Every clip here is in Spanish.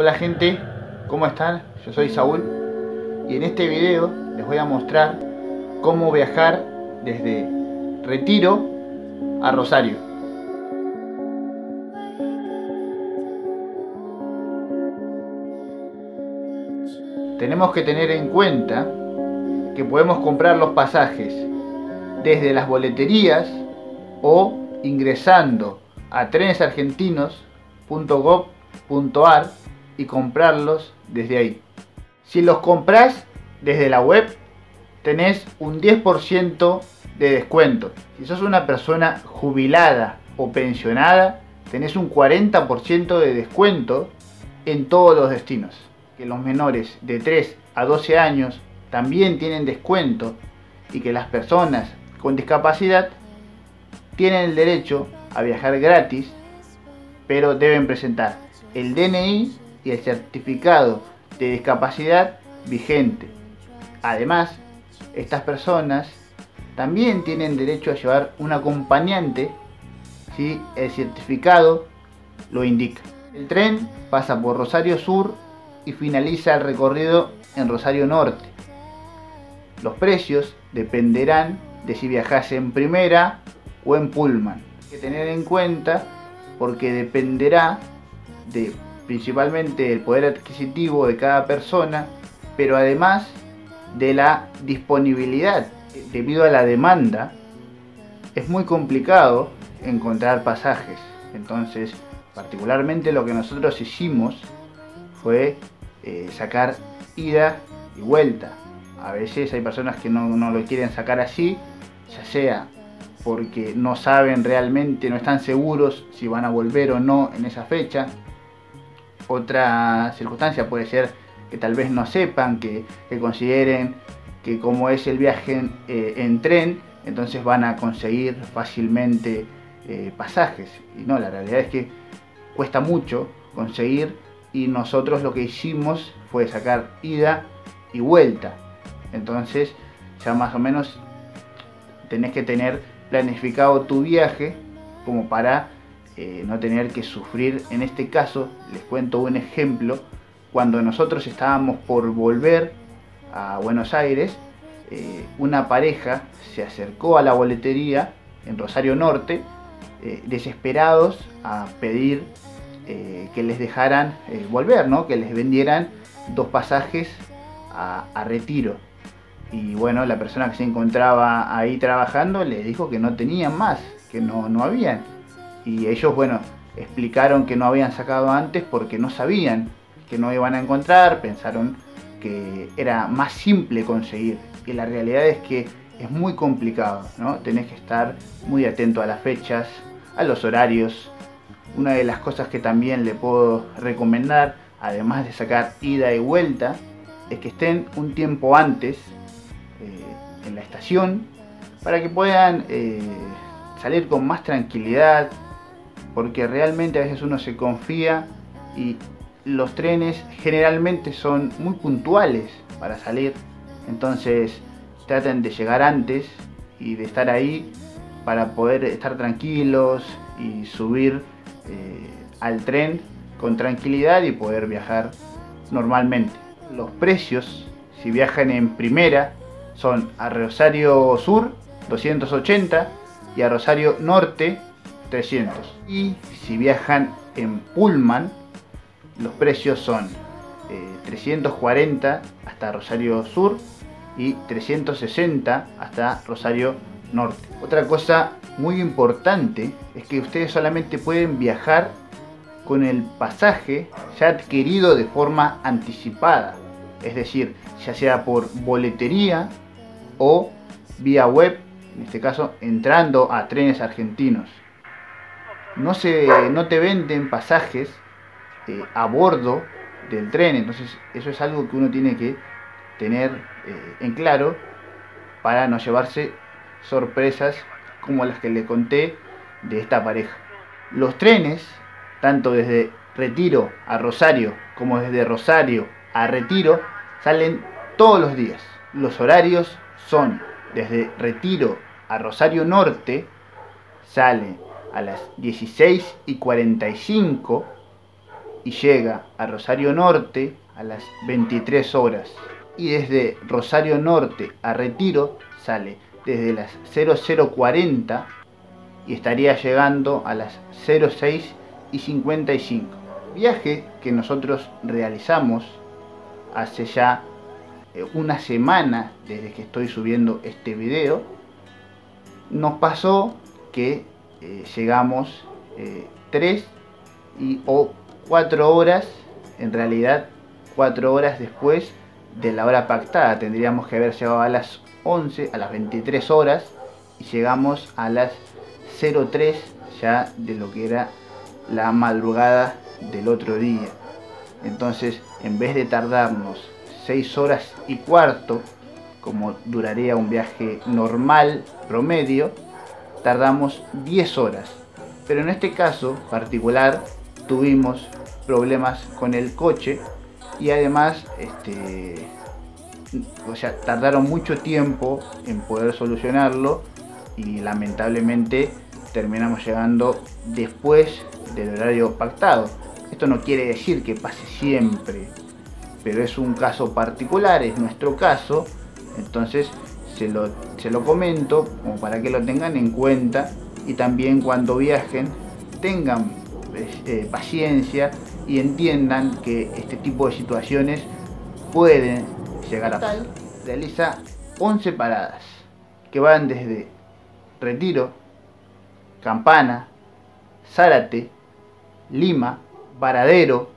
Hola gente, ¿cómo están? Yo soy Saúl y en este video les voy a mostrar cómo viajar desde Retiro a Rosario. Tenemos que tener en cuenta que podemos comprar los pasajes desde las boleterías o ingresando a trenesargentinos.gov.ar y comprarlos desde ahí. Si los compras desde la web, tenés un 10% de descuento. Si sos una persona jubilada o pensionada, tenés un 40% de descuento en todos los destinos. Que los menores de 3 a 12 años también tienen descuento y que las personas con discapacidad tienen el derecho a viajar gratis, pero deben presentar el DNI y el certificado de discapacidad vigente. Además, estas personas también tienen derecho a llevar un acompañante si el certificado lo indica. El tren pasa por Rosario Sur y finaliza el recorrido en Rosario Norte. Los precios dependerán de si viajas en primera o en pullman. Hay que tener en cuenta porque dependerá de principalmente el poder adquisitivo de cada persona, pero además de la disponibilidad. Debido a la demanda, es muy complicado encontrar pasajes. Entonces, particularmente lo que nosotros hicimos fue eh, sacar ida y vuelta. A veces hay personas que no, no lo quieren sacar así, ya sea porque no saben realmente, no están seguros si van a volver o no en esa fecha. Otra circunstancia puede ser que tal vez no sepan, que, consideren que como es el viaje eh, en, tren, entonces van a conseguir fácilmente eh, pasajes. Y no, la realidad es que cuesta mucho conseguir y nosotros lo que hicimos fue sacar ida y vuelta. Entonces ya más o menos tenés que tener planificado tu viaje como para eh, no tener que sufrir. En este caso, les cuento un ejemplo. Cuando nosotros estábamos por volver a Buenos Aires, eh, una pareja se acercó a la boletería en Rosario Norte, eh, desesperados a pedir que les dejaran volver, ¿no? que les vendieran dos pasajes a, a retiro y bueno, la persona que se encontraba ahí trabajando les dijo que no tenían más, que no, no habían. Y ellos, bueno, explicaron que no habían sacado antes porque no sabían que no iban a encontrar, pensaron que era más simple conseguir. Y la realidad es que es muy complicado, ¿no? Tenés que estar muy atento a las fechas, a los horarios. Una de las cosas que también le puedo recomendar, además de sacar ida y vuelta, es que estén un tiempo antes eh, en la estación para que puedan eh, salir con más tranquilidad porque realmente a veces uno se confía y los trenes generalmente son muy puntuales para salir entonces traten de llegar antes y de estar ahí para poder estar tranquilos y subir eh, al tren con tranquilidad y poder viajar normalmente. Los precios, si viajan en primera, son a Rosario Sur 280 y a Rosario Norte 300. Y si viajan en Pullman, los precios son 340 eh, hasta Rosario Sur y 360 hasta Rosario Norte. Otra cosa muy importante es que ustedes solamente pueden viajar con el pasaje ya adquirido de forma anticipada. Es decir, ya sea por boletería o vía web, en este caso entrando a trenes argentinos. No, se, no te venden pasajes eh, a bordo del tren, entonces eso es algo que uno tiene que tener eh, en claro para no llevarse sorpresas como las que le conté de esta pareja. Los trenes, tanto desde Retiro a Rosario como desde Rosario a Retiro, salen todos los días. Los horarios son desde Retiro a Rosario Norte, sale a las 16 y 45 y llega a Rosario Norte a las 23 horas. Y desde Rosario Norte a Retiro sale desde las 0040 y estaría llegando a las 06 y 55. Viaje que nosotros realizamos hace ya eh, una semana desde que estoy subiendo este video. Nos pasó que eh, llegamos 3 eh, y o 4 horas, en realidad 4 horas después de la hora pactada. Tendríamos que haber llegado a las 11, a las 23 horas y llegamos a las 03 ya de lo que era la madrugada del otro día. Entonces, en vez de tardarnos 6 horas y cuarto, como duraría un viaje normal, promedio, tardamos 10 horas. Pero en este caso particular tuvimos problemas con el coche y además este, o sea, tardaron mucho tiempo en poder solucionarlo y lamentablemente terminamos llegando después del horario pactado. Esto no quiere decir que pase siempre, pero es un caso particular, es nuestro caso, entonces se lo, se lo comento como para que lo tengan en cuenta y también cuando viajen tengan eh, paciencia y entiendan que este tipo de situaciones pueden llegar a pasar. Realiza 11 paradas que van desde Retiro, Campana, Zárate, Lima, Varadero,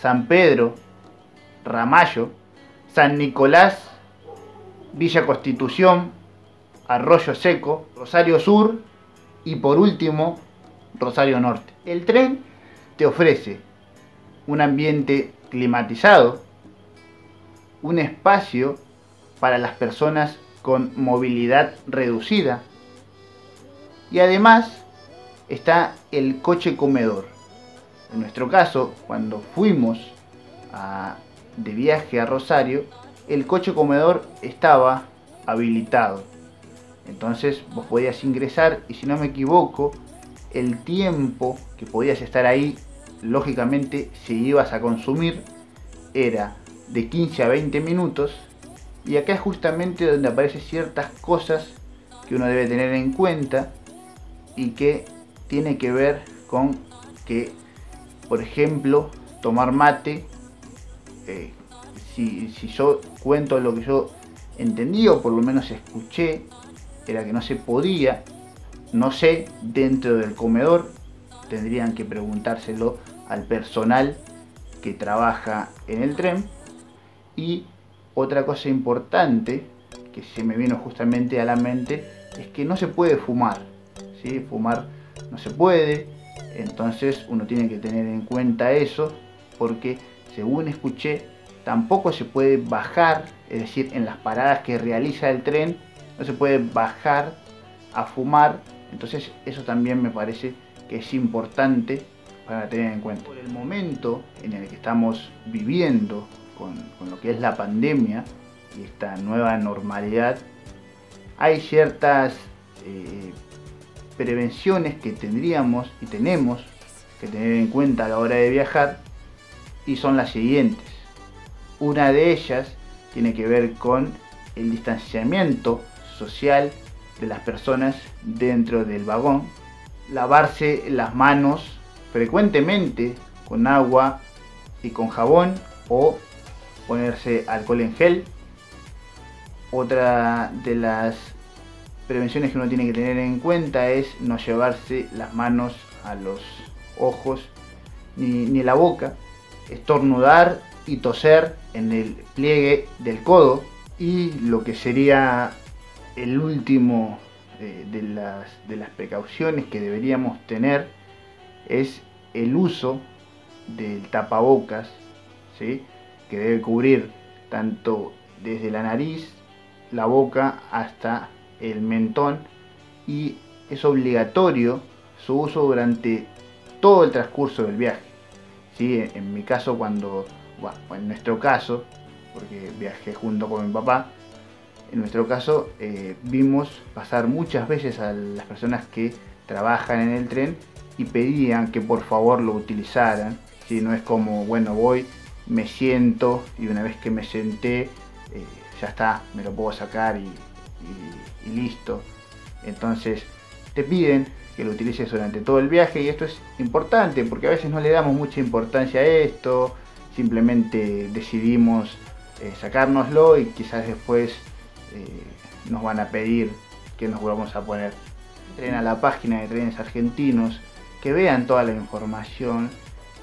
San Pedro, Ramallo, San Nicolás, Villa Constitución, Arroyo Seco, Rosario Sur y por último Rosario Norte. El tren te ofrece un ambiente climatizado, un espacio para las personas con movilidad reducida y además está el coche comedor. En nuestro caso, cuando fuimos de viaje a Rosario, el coche comedor estaba habilitado. Entonces vos podías ingresar y si no me equivoco, el tiempo que podías estar ahí, lógicamente si ibas a consumir, era de 15 a 20 minutos. Y acá es justamente donde aparecen ciertas cosas que uno debe tener en cuenta y que tiene que ver con que, por ejemplo, tomar mate, eh, si, si yo cuento lo que yo entendí o por lo menos escuché, era que no se podía, no sé, dentro del comedor, tendrían que preguntárselo al personal que trabaja en el tren. Y otra cosa importante que se me vino justamente a la mente es que no se puede fumar. ¿sí? Fumar no se puede, entonces uno tiene que tener en cuenta eso porque según escuché tampoco se puede bajar, es decir, en las paradas que realiza el tren no se puede bajar a fumar, entonces eso también me parece que es importante para tener en cuenta. Por el momento en el que estamos viviendo con, lo que es la pandemia y esta nueva normalidad, hay ciertas eh, prevenciones que tendríamos y tenemos que tener en cuenta a la hora de viajar y son las siguientes. Una de ellas tiene que ver con el distanciamiento social de las personas dentro del vagón, lavarse las manos frecuentemente con agua y con jabón o ponerse alcohol en gel. Otra de las prevenciones que uno tiene que tener en cuenta es no llevarse las manos a los ojos ni, ni la boca, estornudar y toser en el pliegue del codo y lo que sería el último eh, de, las, de las precauciones que deberíamos tener es el uso del tapabocas, ¿sí? que debe cubrir tanto desde la nariz, la boca hasta el mentón y es obligatorio su uso durante todo el transcurso del viaje. ¿sí? En mi caso, cuando, bueno, en nuestro caso, porque viajé junto con mi papá, en nuestro caso eh, vimos pasar muchas veces a las personas que trabajan en el tren y pedían que por favor lo utilizaran, Si no es como, bueno, voy, me siento y una vez que me senté, eh, ya está, me lo puedo sacar y listo. Entonces te piden que lo utilices durante todo el viaje y esto es importante porque a veces no le damos mucha importancia a esto, simplemente decidimos eh, sacárnoslo y quizás después eh, nos van a pedir que nos volvamos a poner. Entren a la página de trenes argentinos, que vean toda la información,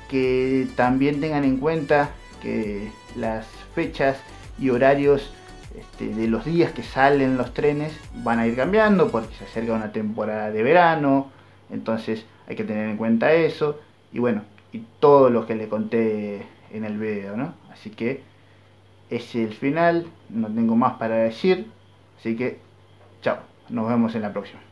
que también tengan en cuenta que las fechas y horarios este, de los días que salen los trenes van a ir cambiando porque se acerca una temporada de verano, entonces hay que tener en cuenta eso y bueno, y todo lo que le conté en el video, ¿no? Así que ese es el final, no tengo más para decir, así que chao, nos vemos en la próxima.